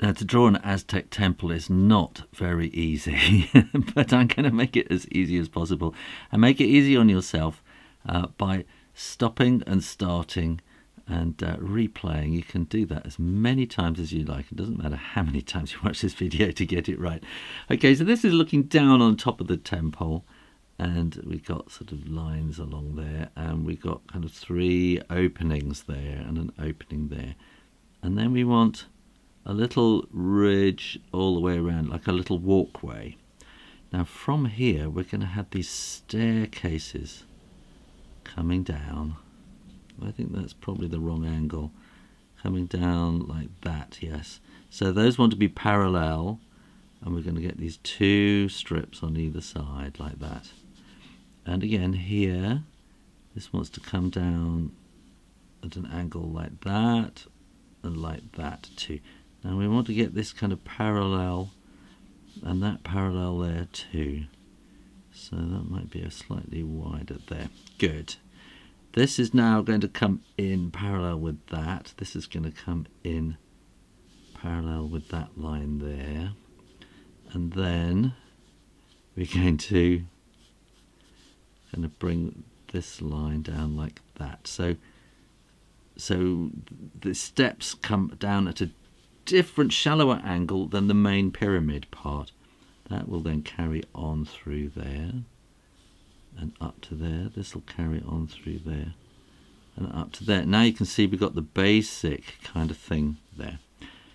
Now, to draw an Aztec temple is not very easy, but I'm going to make it as easy as possible and make it easy on yourself uh, by stopping and starting and uh, replaying. You can do that as many times as you like. It doesn't matter how many times you watch this video to get it right. Okay, so this is looking down on top of the temple and we've got sort of lines along there and we've got kind of three openings there and an opening there. And then we want a little ridge all the way around, like a little walkway. Now from here we're going to have these staircases coming down. I think that's probably the wrong angle. Coming down like that, yes. So those want to be parallel and we're going to get these two strips on either side like that. And again here, this wants to come down at an angle like that and like that too. Now we want to get this kind of parallel and that parallel there too. So that might be a slightly wider there. Good. This is now going to come in parallel with that. This is going to come in parallel with that line there. And then we're going to going to bring this line down like that. So so the steps come down at a different shallower angle than the main pyramid part. That will then carry on through there and up to there. This will carry on through there and up to there. Now you can see we've got the basic kind of thing there.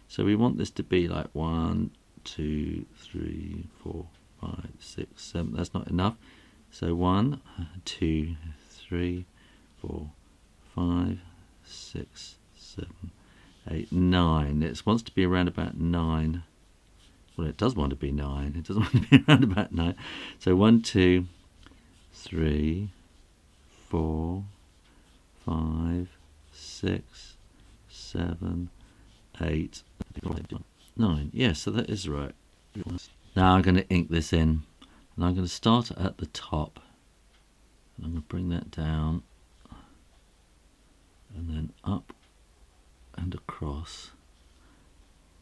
So we want this to be like one, two, three, four, five, six, seven. That's not enough. So one, two, three, four, five, six, seven, eight, nine. It wants to be around about nine. Well, it does want to be nine. It doesn't want to be around about nine. So one, two, three, four, five, six, seven, eight, nine. Yes, yeah, so that is right. Now I'm going to ink this in. And I'm going to start at the top. I'm going to bring that down and then up and across.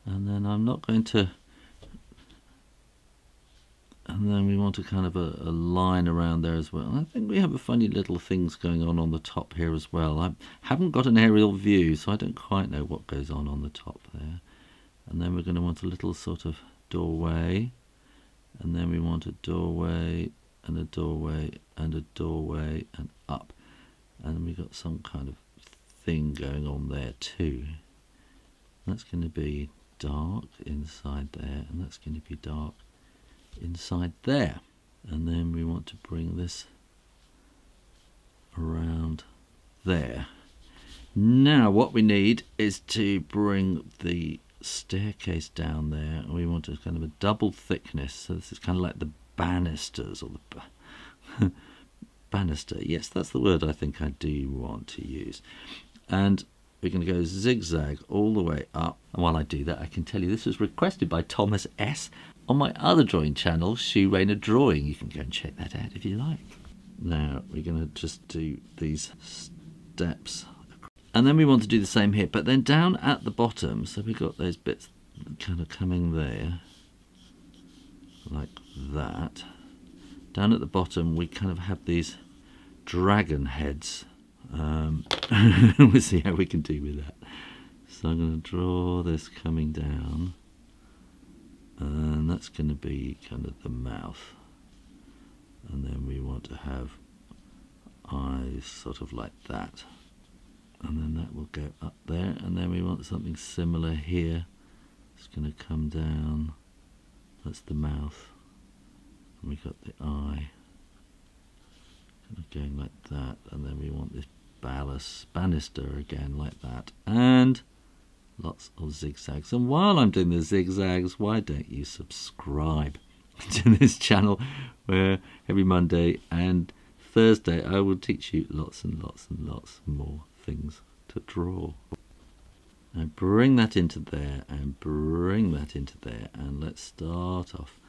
And then I'm not going to and then we want a kind of a, a, line around there as well. I think we have a funny little things going on on the top here as well. I haven't got an aerial view, so I don't quite know what goes on on the top there. And then we're going to want a little sort of doorway and then we want a doorway and a doorway and a doorway and up and we've got some kind of thing going on there too. That's going to be dark inside there and that's going to be dark inside there. And then we want to bring this around there. Now what we need is to bring the staircase down there. We want a kind of a double thickness so this is kind of like the banisters or the banister. Yes that's the word I think I do want to use and we're going to go zigzag all the way up. And while I do that I can tell you this was requested by Thomas S. on my other drawing channel Shoo Rayner Drawing. You can go and check that out if you like. Now we're going to just do these steps. And then we want to do the same here, but then down at the bottom, so we've got those bits kind of coming there, like that. Down at the bottom, we kind of have these dragon heads. Um, we'll see how we can do with that. So I'm going to draw this coming down, and that's going to be kind of the mouth. And then we want to have eyes sort of like that. And then that will go up there. And then we want something similar here. It's going to come down. That's the mouth. And we got the eye. Kind of going like that. And then we want this ballast banister again like that and lots of zigzags and while I'm doing the zigzags why don't you subscribe to this channel where every Monday and Thursday I will teach you lots and lots and lots more things to draw. Now bring that into there and bring that into there and let's start off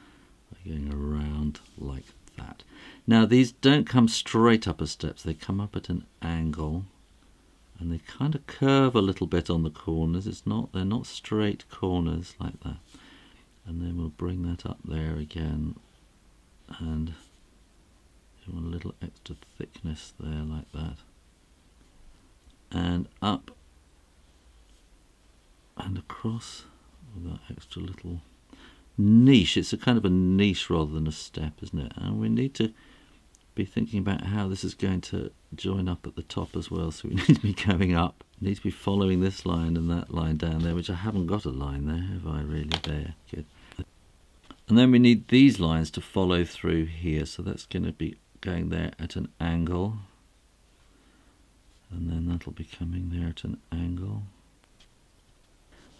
by going around like that. Now these don't come straight up as steps, they come up at an angle and they kind of curve a little bit on the corners. It's not they're not straight corners like that. And then we'll bring that up there again and a little extra thickness there like that. And up and across with that extra little niche. It's a kind of a niche rather than a step, isn't it? And we need to be thinking about how this is going to join up at the top as well. So we need to be going up. Need to be following this line and that line down there, which I haven't got a line there, have I really? There, good. And then we need these lines to follow through here. So that's going to be going there at an angle. And then that'll be coming there at an angle.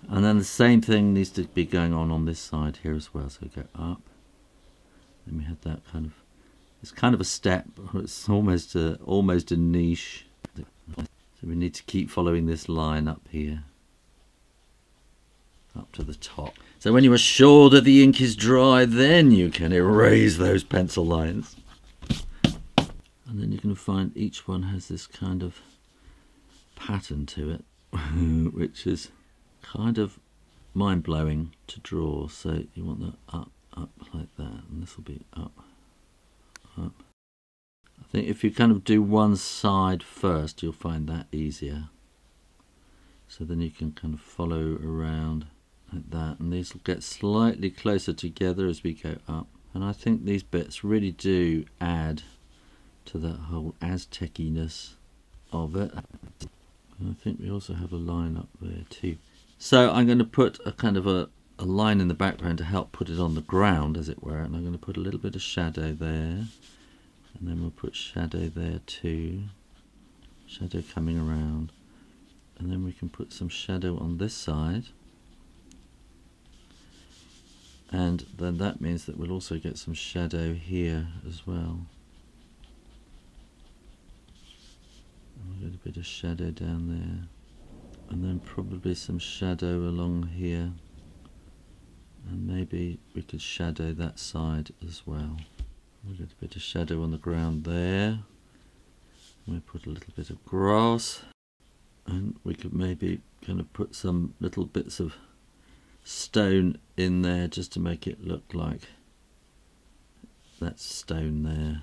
And then the same thing needs to be going on on this side here as well. So go up. Then we have that kind of, it's kind of a step, it's almost a, almost a niche. So we need to keep following this line up here. Up to the top. So when you are sure that the ink is dry, then you can erase those pencil lines. And then you can find each one has this kind of pattern to it, which is kind of mind blowing to draw. So you want that up, up like that, and this will be up, I think if you kind of do one side first, you'll find that easier. So then you can kind of follow around like that, and these will get slightly closer together as we go up. And I think these bits really do add to that whole Azteciness of it. And I think we also have a line up there too. So I'm going to put a kind of a, a line in the background to help put it on the ground, as it were. And I'm going to put a little bit of shadow there. And then we'll put shadow there too. Shadow coming around. And then we can put some shadow on this side. And then that means that we'll also get some shadow here as well. A little bit of shadow down there and then probably some shadow along here and maybe we could shadow that side as well a little bit of shadow on the ground there we put a little bit of grass and we could maybe kind of put some little bits of stone in there just to make it look like that stone there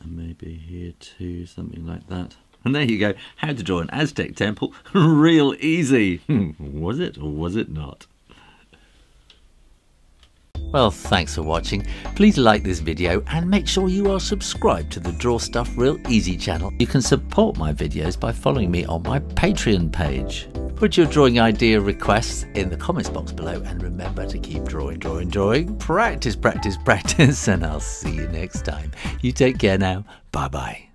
and maybe here too something like that and there you go, how to draw an Aztec temple. Real easy. was it or was it not? Well, thanks for watching. Please like this video and make sure you are subscribed to the Draw Stuff Real Easy channel. You can support my videos by following me on my Patreon page. Put your drawing idea requests in the comments box below and remember to keep drawing, drawing, drawing. Practice, practice, practice and I'll see you next time. You take care now. Bye bye.